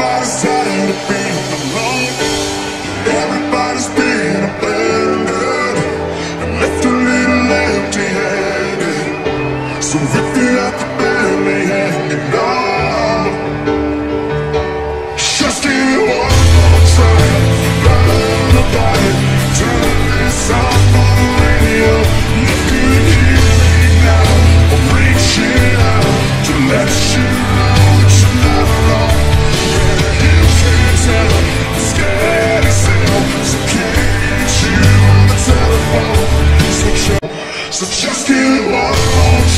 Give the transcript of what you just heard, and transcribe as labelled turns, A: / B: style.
A: Everybody's tired of being alone. Everybody's being abandoned and left a little empty-handed. So if you're at the barely hanging on, just give one more try. Turn this off on the radio. You can hear me now. I'm reaching out to let you. So just get lost.